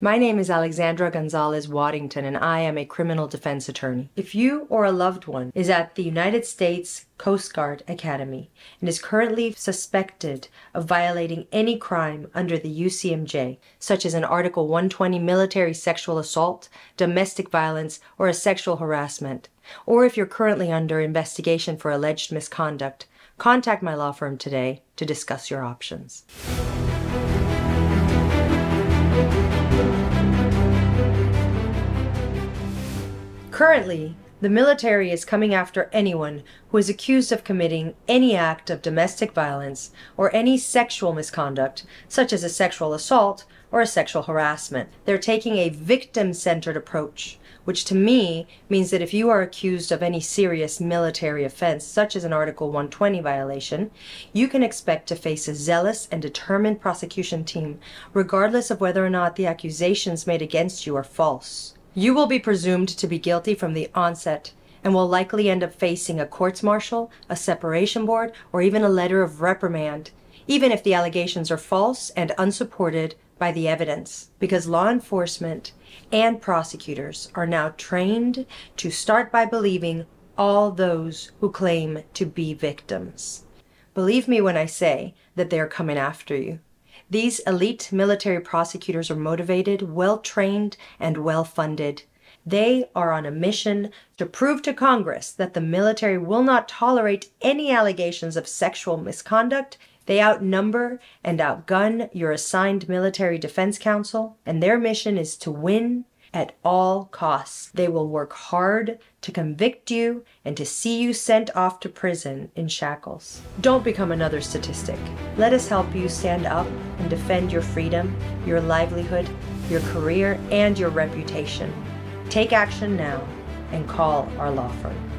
My name is Alexandra Gonzalez Waddington, and I am a criminal defense attorney. If you or a loved one is at the United States Coast Guard Academy and is currently suspected of violating any crime under the UCMJ, such as an Article 120 military sexual assault, domestic violence, or a sexual harassment, or if you're currently under investigation for alleged misconduct, contact my law firm today to discuss your options. Currently, the military is coming after anyone who is accused of committing any act of domestic violence or any sexual misconduct, such as a sexual assault or a sexual harassment. They're taking a victim centered approach, which to me means that if you are accused of any serious military offense, such as an Article 120 violation, you can expect to face a zealous and determined prosecution team, regardless of whether or not the accusations made against you are false. You will be presumed to be guilty from the onset and will likely end up facing a courts martial, a separation board, or even a letter of reprimand, even if the allegations are false and unsupported by the evidence, because law enforcement and prosecutors are now trained to start by believing all those who claim to be victims. Believe me when I say that they are coming after you. These elite military prosecutors are motivated, well trained, and well funded. They are on a mission to prove to Congress that the military will not tolerate any allegations of sexual misconduct. They outnumber and outgun your assigned military defense counsel, and their mission is to win at all costs. They will work hard to convict you and to see you sent off to prison in shackles. Don't become another statistic. Let us help you stand up and defend your freedom, your livelihood, your career, and your reputation. Take action now and call our law firm.